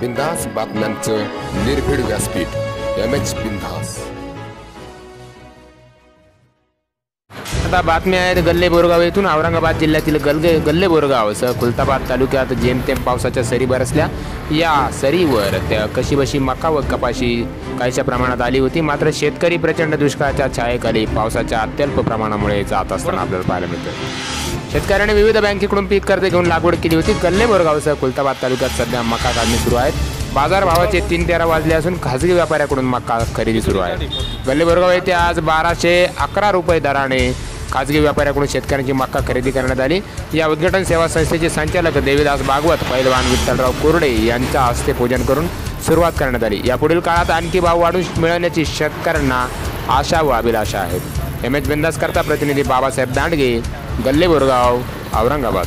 बिंदास बातम्यांचं निर्भीड व्यासपीठ. एम एच बिंदास. आता बातमी आहेत गल्ले बोरगाव येथून औरंगाबाद जिल्ह्यातील गलगे गल्ले बोरगाव सह खुलताबाद तालुक्यात जेमतेम पावसाच्या सरी बरसल्या. या सरीवर त्या कशीबशी मका व कपाशी काहीशा प्रमाणात आली होती. मात्र शेतकरी प्रचंड दुष्काळाच्या छायेखाली पावसाच्या अत्यल्प प्रमाणामुळे जात असताना आपल्याला पाहायला मिळतं शेतकऱ्याने विविध बँकेकडून पीक कर्ज घेऊन लागवड केली होती. गल्ले बोरगावसह खुलताबाद तालुक्यात सध्या मका काढणी सुरू आहेत. बाजार भावाचे तीन तेरा वाजले असून खाजगी व्यापाऱ्याकडून मका खरेदी सुरू आहे. गल्लीबोरगाव येथे आज बाराशे अकरा रुपये दराने खाजगी व्यापाऱ्याकडून शेतकऱ्यांची मक्का खरेदी करण्यात आली. या उद्घाटन सेवा संस्थेचे संचालक देवीदास भागवत पैलवान विठ्ठलराव कोरडे यांच्या हस्ते पूजन करून सुरुवात करण्यात आली. यापुढील काळात आणखी भाव वाढून मिळवण्याची शेतकऱ्यांना आशा व अभिलाषा आहेत. एम एच बिंदास करता प्रतिनिधी बाबासाहेब दांडगे गल्ले बोरगाव औरंगाबाद.